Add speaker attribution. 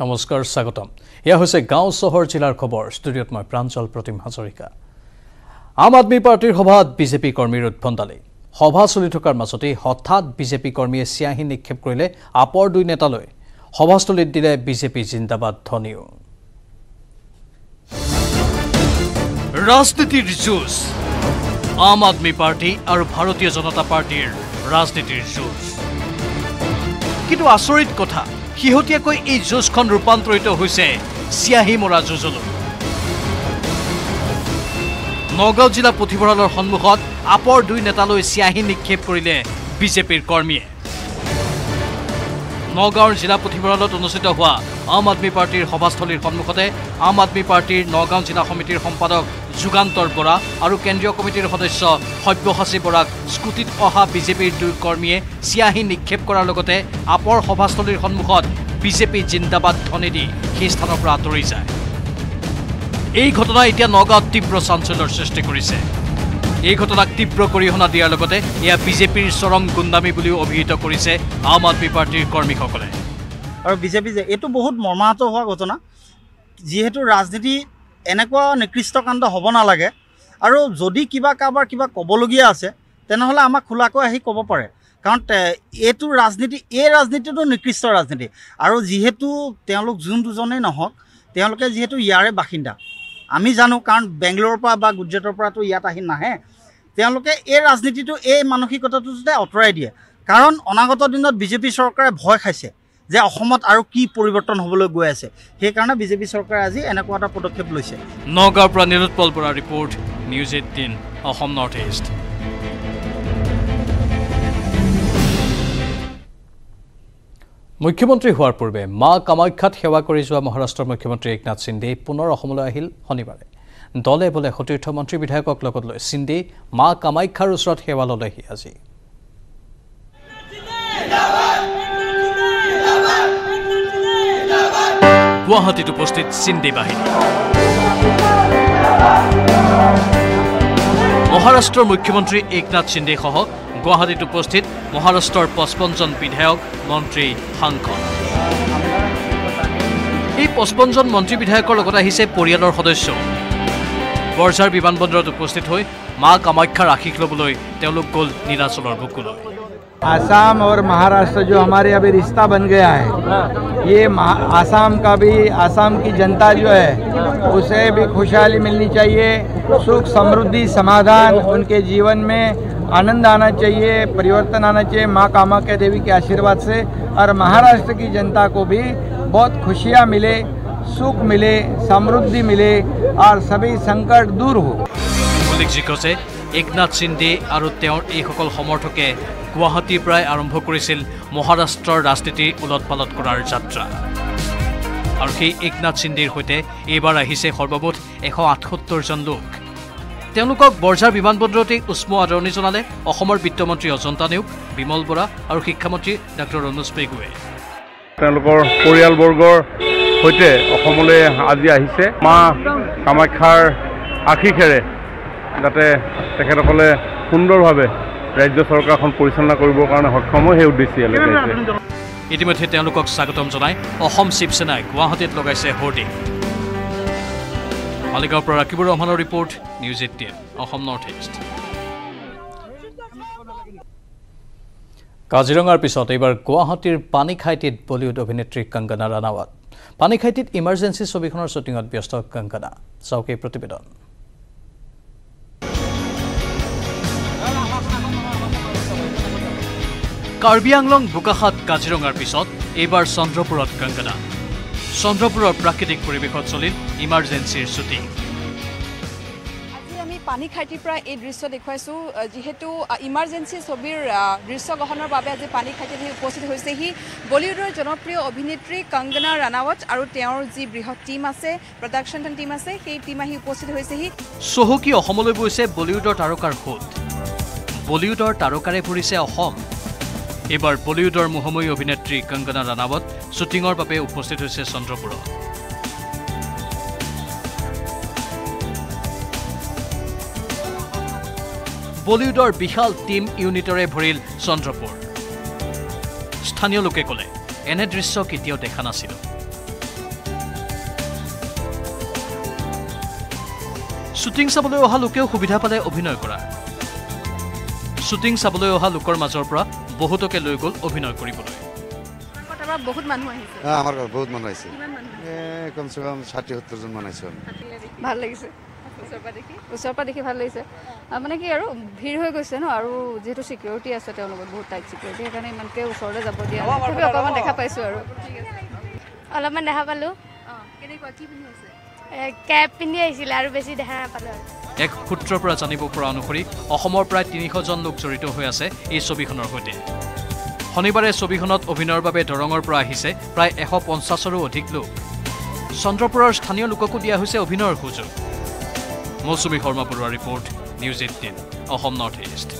Speaker 1: নমস্কাৰ স্বাগতম। এয়া হৈছে গাঁও চহৰ জিলাৰ খবৰ। ষ্টুডিঅ'ত মই প্ৰাঞ্জল প্ৰতিম হাজৰিকা। আম আদমী পাৰ্টীৰ সভাত বিজেপি কৰ্মীৰ উদ্ভণ্ডালি সভা চলি থকাৰ মাজতেই হঠাৎ বিজেপি কৰ্মীয়ে চিয়াহী নিক্ষেপ কৰিলে আপৰ দুই নেতালৈ। সভাস্থলীত দিলে বিজেপি জিন্দাবাদ ধ্বনিও ৰাজনীতিৰ যুঁজ। আম আদমী পাৰ্টী আৰু ভাৰতীয় জনতা পাৰ্টীৰ ৰাজনীতিৰ যুঁজ। কিন্তু আচৰিত কথা শেহতীয়াকৈ এই যুঁজখন ৰূপান্তৰিত হৈছে চিয়াহী মৰা যুঁজলৈ। নগাঁও জিলা পুথিভঁৰালৰ সন্মুখত আপৰ দুই নেতালৈ চিয়াহী নিক্ষেপ কৰিলে বিজেপিৰ কৰ্মীয়ে। নগাঁৱৰ জিলা পুথিভঁৰালত অনুষ্ঠিত হোৱা আম আদমী পাৰ্টীৰ সভাস্থলীৰ সন্মুখতে আম আদমী পাৰ্টীৰ নগাঁও জিলা সমিতিৰ সম্পাদক যুগান্তৰ বৰা আৰু কেন্দ্ৰীয় কমিটিৰ সদস্য সব্যসাচী বৰাক স্কুটিত অহা বিজেপিৰ দুই কৰ্মীয়ে চিয়াহী নিক্ষেপ কৰাৰ লগতে আপৰ সভাস্থলীৰ সন্মুখত বিজেপি জিন্দাবাদ ধ্বনি দি সেই স্থানৰ পৰা আঁতৰি যায়। এই ঘটনাই এতিয়া নগাঁৱত তীব্ৰ চাঞ্চল্যৰ সৃষ্টি কৰিছে। এই ঘটনাক তীব্ৰ গৰিহণা দিয়াৰ লগতে এয়া বিজেপিৰ চৰম গুণ্ডামী বুলিও অভিহিত কৰিছে আম আদমী পাৰ্টীৰ কৰ্মীসকলে।
Speaker 2: আৰু বিজেপি যে এইটো বহুত মৰ্মাহত হোৱা ঘটনা। যিহেতু ৰাজনীতি এনেকুৱা নিকৃষ্ট কাণ্ড হ'ব নালাগে। আৰু যদি কিবা কাৰোবাৰ কিবা ক'বলগীয়া আছে তেনেহ'লে আমাক খোলাকৈ আহি ক'ব পাৰে। কাৰণ এইটো ৰাজনীতি এই ৰাজনীতিটো নিকৃষ্ট ৰাজনীতি। আৰু যিহেতু তেওঁলোক যোন দুজনেই নহওক তেওঁলোকে যিহেতু ইয়াৰে বাসিন্দা। আমি জানো কাৰণ বেংগলোৰৰ পৰা বা গুজৰাটৰ পৰাতো ইয়াত আহি নাহে। তেওঁলোকে এই ৰাজনীতিটো এই মানসিকতাটোতে আঁতৰাই দিয়ে। কাৰণ অনাগত দিনত বিজেপি চৰকাৰে ভয় খাইছে যে অসমত আৰু কি পৰিৱৰ্তন হ'বলৈ গৈ আছে। সেইকাৰণে বিজেপি চৰকাৰে আজি এনেকুৱা এটা পদক্ষেপ লৈছে।
Speaker 1: নগাঁৱৰ পৰা Nirotpal Bora report News Eighteen Assam North East. মুখ্যমন্ত্ৰী হোৱাৰ পূৰ্বে মা কামাখ্যাত সেৱা কৰি যোৱা মহাৰাষ্ট্ৰৰ মুখ্যমন্ত্ৰী একনাথ সিন্দে পুনৰ অসমলৈ আহিল শনিবাৰে। দলে বোলে সতীৰ্থ মন্ত্ৰী বিধায়কক লগত লৈ সিন্দে মা কামাখ্যাৰ ওচৰত সেৱা ল'লেহি আজি। গুৱাহাটীত উপস্থিত চিন্দে বাহিনী। মহাৰাষ্ট্ৰৰ মুখ্যমন্ত্ৰী একনাথ সিন্দেসহ গুৱাহাটীত উপস্থিত মহাৰাষ্ট্ৰৰ পঁচপন্নজন বিধায়ক মন্ত্ৰী সাংসদ। এই পঁচপন্নজন মন্ত্ৰী বিধায়কৰ লগত আহিছে পৰিয়ালৰ সদস্য। বৰঝাৰ বিমানবন্দৰত উপস্থিত হৈ মা কামাখ্যাৰ আশীষ ল'বলৈ তেওঁলোক গ'ল নীলাচলৰ বুকুলৈ
Speaker 3: आसाम और महाराष्ट्र जो हमारे अभी रिश्ता बन गया है ये महा- आसाम का भी आसाम की जनता जो है उसे भी खुशहाली मिलनी चाहिए सुख समृद्धि समाधान उनके जीवन में आनंद आना चाहिए परिवर्तन आना चाहिए माँ कामाख्या देवी के आशीर्वाद से और महाराष्ट्र की जनता को भी बहुत खुशियाँ मिले सुख मिले समृद्धि मिले और सभी संकट दूर हो।
Speaker 1: উল্লেখযোগ্য যে একনাথ সিন্ধে আৰু তেওঁৰ এইসকল সমৰ্থকে গুৱাহাটীৰ পৰাই আৰম্ভ কৰিছিল মহাৰাষ্ট্ৰৰ ৰাজনীতি ওলট পালট কৰাৰ যাত্ৰা। আৰু সেই একনাথ সিন্ডেৰ সৈতে এইবাৰ আহিছে সৰ্বমুঠ এশ আঠসত্তৰজন লোক। তেওঁলোকক বৰঝাৰ বিমানবন্দৰতেই উষ্ম আদৰণি জনালে অসমৰ বিত্তমন্ত্ৰী অজন্তা নেওগ বিমল বৰা আৰু শিক্ষামন্ত্ৰী ডাঃ অনুজ পেগুৱে।
Speaker 4: তেওঁলোকৰ পৰিয়ালবৰ্গৰ সৈতে অসমলৈ আজি আহিছে। মা কামাখ্যাৰ আশীষেৰে যাতে তেখেতসকলে সুন্দৰভাৱে ৰাজ্য চৰকাৰখন পৰিচালনা কৰিবৰ কাৰণে সক্ষম হয় সেই উদ্দেশ্যে
Speaker 1: ইতিমধ্যে তেওঁলোকক স্বাগতম জনাই অসম শিৱসেনাই গুৱাহাটীত লগাইছে হৰ্ডিং। মালিগাঁৱৰ পৰা ৰাকিবুৰ ৰহমানৰ report News Eighteen Assam North East. কাজিৰঙাৰ পিছত এইবাৰ গুৱাহাটীৰ পানীখাইটিত বলিউড অভিনেত্ৰী কংগনা ৰাণাৱাত পানীখাইটিত ইমাৰ্জেঞ্চি ছবিখনৰ শ্বুটিঙত ব্যস্ত কংগনা চাওক এই প্ৰতিবেদন। কাৰ্বি আংলং বোকাখাত কাজিৰঙাৰ পিছত এইবাৰ চন্দ্ৰপুৰত কংগনা চন্দ্ৰপুৰৰ প্ৰাকৃতিক পৰিৱেশত চলিল ইমাৰ্জেঞ্চিৰ শ্বুটিং।
Speaker 5: আজি আমি পানীখাইটিৰ পৰা এই দৃশ্য দেখুৱাইছোঁ। যিহেতু ইমাৰ্জেঞ্চি ছবিৰ দৃশ্য গ্ৰহণৰ বাবে আজি পানীখাইটিত আহি উপস্থিত হৈছেহি। বলিউডৰ জনপ্ৰিয় অভিনেত্ৰী কংগনা ৰাণাৱত আৰু তেওঁৰ যি বৃহৎ টীম আছে প্ৰডাকশ্যন টীম আছে সেই টীম আহি উপস্থিত হৈছেহি।
Speaker 1: চহকী অসমলৈ গৈছে বলিউডৰ তাৰকাৰ সোঁত বলিউডৰ তাৰকাৰে ভৰিছে অসম। এইবাৰ বলিউডৰ মোহময়ী অভিনেত্ৰী কংগনা ৰাণাৱত শ্বুটিঙৰ বাবে উপস্থিত হৈছে চন্দ্ৰপুৰত। বলিউডৰ বিশাল টীম ইউনিটৰে ভৰিল চন্দ্ৰপুৰ। স্থানীয় লোকে ক'লে এনে দৃশ্য কেতিয়াও দেখা নাছিল। শ্বুটিং চাবলৈ অহা লোকেও সুবিধা পালে অভিনয় কৰা শ্বুটিং চাবলৈ অহা লোকৰ মাজৰ পৰা বহুতকে লৈ গ'ল অভিনয় কৰিবলৈ।
Speaker 6: বহুত মানুহ আহিছে।
Speaker 7: ষাঠি সত্তৰজন মান আহিছে।
Speaker 6: ভাল লাগিছে। ওচৰৰ পৰা দেখি? ভাল লাগিছে। মানে কি আৰু ভিৰ হৈ গৈছে ন আৰু যিহেতু চিকিউৰিটি আছে তেওঁলোকৰ বহুত টাইট চিকিউৰিটি সেইকাৰণে ইমানকৈ ওচৰলৈ যাব দিয়া অকণমান দেখা পাইছোঁ আৰু।
Speaker 8: অলপমান দেখা পালোঁ।
Speaker 6: পিন্ধি
Speaker 8: কেপ পিন্ধি আহিছিলে আৰু বেছি দেখা নাপালোঁ
Speaker 1: এক সূত্ৰৰ পৰা জানিব পৰা অনুসৰি অসমৰ প্ৰায় তিনিশজন লোক জড়িত হৈ আছে এই ছবিখনৰ সৈতে। শনিবাৰে ছবিখনত অভিনয়ৰ বাবে দৰঙৰ পৰা আহিছে প্ৰায় এশ পঞ্চাছৰো অধিক লোক। চন্দ্ৰপুৰৰ স্থানীয় লোককো দিয়া হৈছে অভিনয়ৰ সুযোগ। মৌচুমী শৰ্মা বৰুৱাৰ report News Eighteen Assam North East.